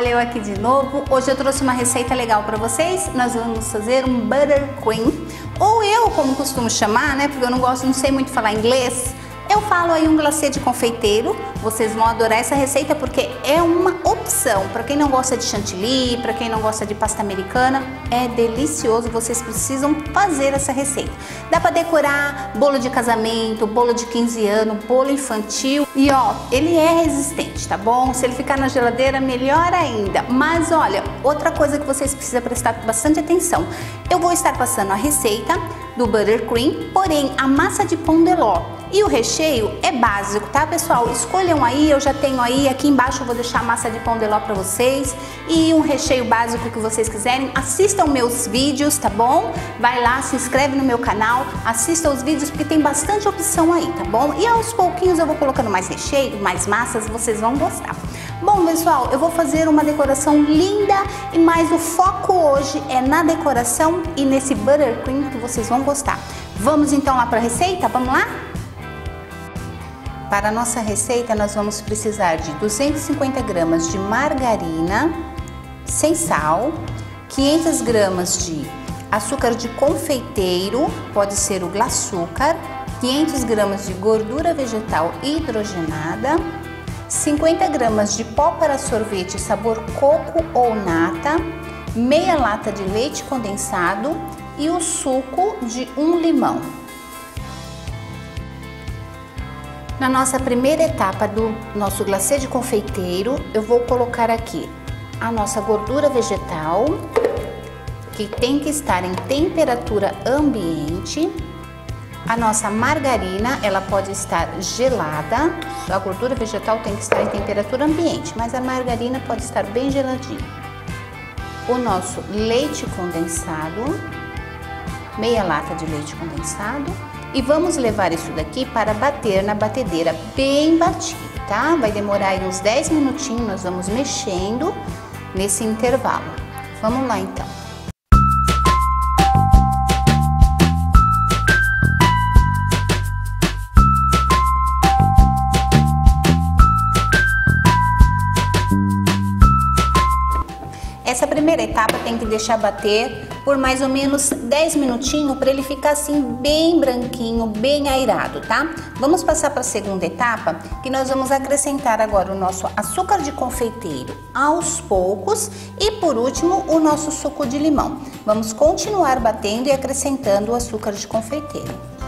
Olha eu aqui de novo. Hoje eu trouxe uma receita legal para vocês. Nós vamos fazer um buttercream, ou eu como costumo chamar, né? Porque eu não gosto, não sei muito falar inglês. Eu falo aí um glacê de confeiteiro, vocês vão adorar essa receita porque é uma opção. Para quem não gosta de chantilly, para quem não gosta de pasta americana, é delicioso, vocês precisam fazer essa receita. Dá para decorar bolo de casamento, bolo de 15 anos, bolo infantil e ó, ele é resistente, tá bom? Se ele ficar na geladeira, melhor ainda. Mas olha, outra coisa que vocês precisam prestar bastante atenção. Eu vou estar passando a receita do buttercream, porém a massa de pão de ló e o recheio é básico, tá pessoal? Escolham aí, eu já tenho aí, aqui embaixo eu vou deixar massa de pão de ló para vocês e um recheio básico que vocês quiserem. Assistam meus vídeos, tá bom? Vai lá, se inscreve no meu canal, assista os vídeos porque tem bastante opção aí, tá bom? E aos pouquinhos eu vou colocando mais recheio, mais massas, vocês vão gostar. Bom, pessoal, eu vou fazer uma decoração linda e mais o foco hoje é na decoração e nesse buttercream que vocês vão gostar. Vamos então lá para a receita? Vamos lá? Para a nossa receita, nós vamos precisar de 250 gramas de margarina sem sal, 500 gramas de açúcar de confeiteiro, pode ser o glaçúcar, 500 gramas de gordura vegetal hidrogenada, 50 gramas de pó para sorvete sabor coco ou nata, meia lata de leite condensado e o suco de um limão. Na nossa primeira etapa do nosso glacê de confeiteiro, eu vou colocar aqui a nossa gordura vegetal, que tem que estar em temperatura ambiente. A nossa margarina, ela pode estar gelada. A gordura vegetal tem que estar em temperatura ambiente, mas a margarina pode estar bem geladinha. O nosso leite condensado, meia lata de leite condensado e vamos levar isso daqui para bater na batedeira bem batido, tá? Vai demorar uns 10 minutinhos, nós vamos mexendo nesse intervalo. Vamos lá então. Essa primeira etapa tem que deixar bater por mais ou menos 10 minutinhos para ele ficar assim bem branquinho, bem airado, tá? Vamos passar para a segunda etapa, que nós vamos acrescentar agora o nosso açúcar de confeiteiro aos poucos e por último o nosso suco de limão. Vamos continuar batendo e acrescentando o açúcar de confeiteiro.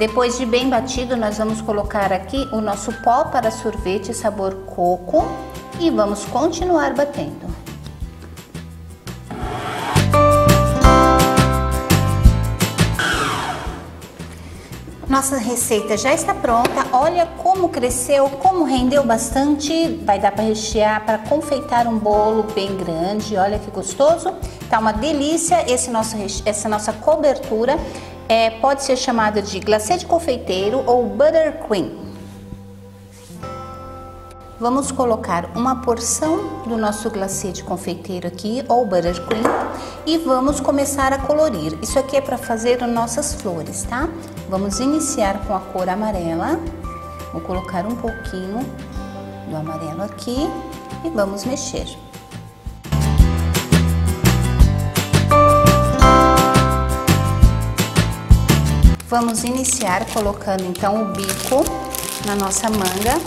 Depois de bem batido, nós vamos colocar aqui o nosso pó para sorvete sabor coco e vamos continuar batendo. Nossa receita já está pronta. Olha como cresceu, como rendeu bastante. Vai dar para rechear, para confeitar um bolo bem grande. Olha que gostoso. Tá uma delícia esse nosso, essa nossa cobertura é, pode ser chamada de glacê de confeiteiro ou buttercream. Vamos colocar uma porção do nosso glacê de confeiteiro aqui, ou buttercream, e vamos começar a colorir. Isso aqui é para fazer nossas flores, tá? Vamos iniciar com a cor amarela. Vou colocar um pouquinho do amarelo aqui e vamos mexer. Vamos iniciar colocando então o bico na nossa manga.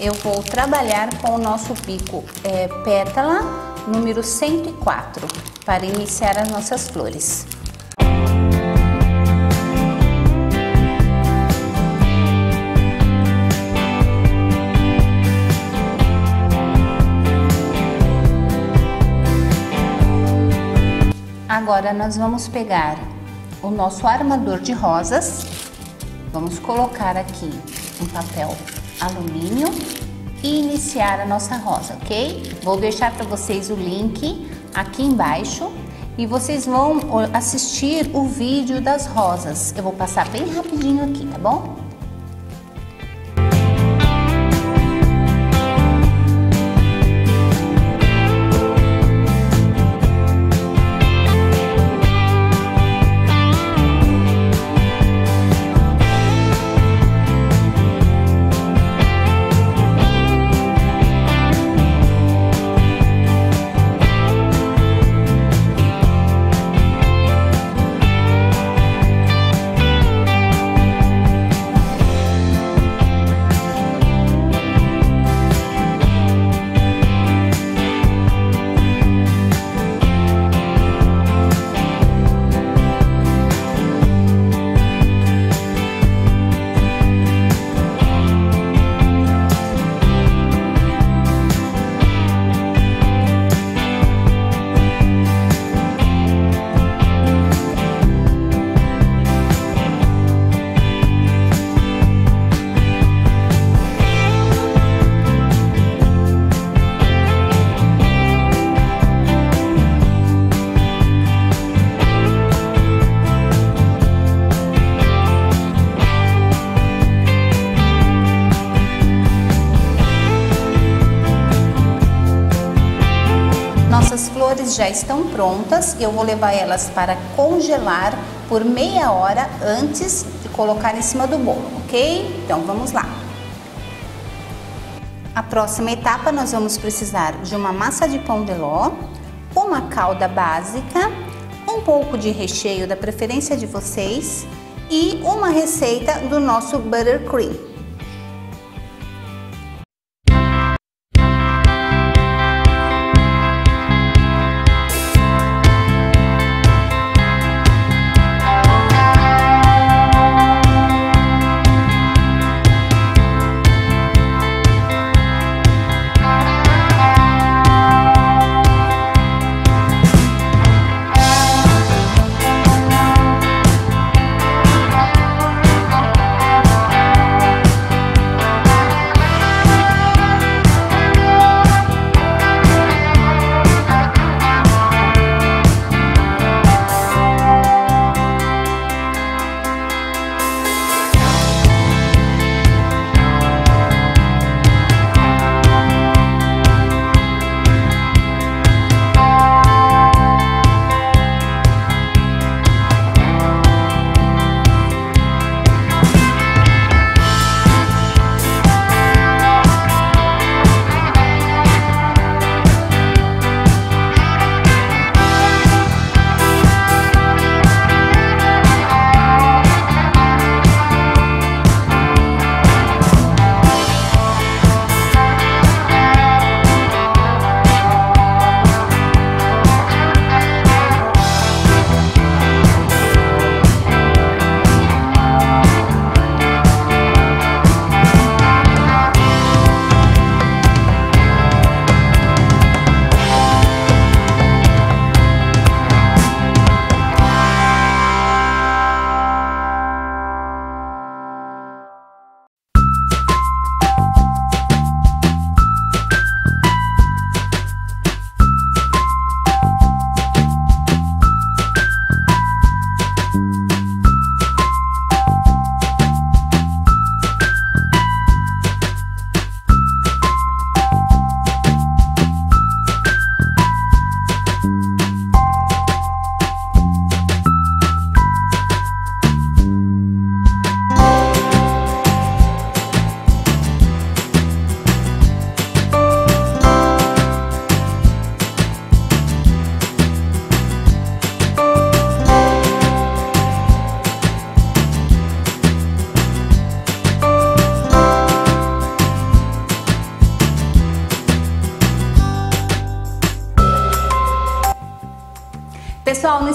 Eu vou trabalhar com o nosso bico é, pétala número 104 para iniciar as nossas flores. Agora nós vamos pegar o nosso armador de rosas. Vamos colocar aqui um papel alumínio e iniciar a nossa rosa, ok? Vou deixar para vocês o link aqui embaixo e vocês vão assistir o vídeo das rosas. Eu vou passar bem rapidinho aqui, tá bom? Flores já estão prontas, eu vou levar elas para congelar por meia hora antes de colocar em cima do bolo, ok? Então vamos lá. A próxima etapa nós vamos precisar de uma massa de pão de ló, uma calda básica, um pouco de recheio da preferência de vocês e uma receita do nosso buttercream.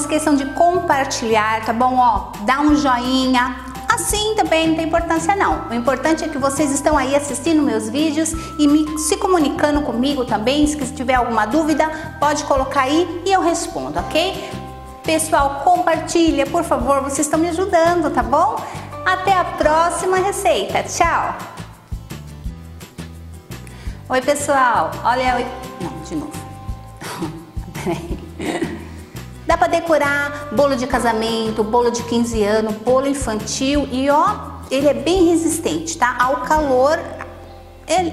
Esqueçam de compartilhar, tá bom? Ó, dá um joinha. Assim também não tem importância não. O importante é que vocês estão aí assistindo meus vídeos e me, se comunicando comigo também. Se tiver alguma dúvida, pode colocar aí e eu respondo, ok? Pessoal, compartilha, por favor, vocês estão me ajudando, tá bom? Até a próxima receita. Tchau! Oi, pessoal. Olha. Não, de novo. Peraí. Dá para decorar bolo de casamento, bolo de 15 anos, bolo infantil e ó, ele é bem resistente, tá? Ao calor, ele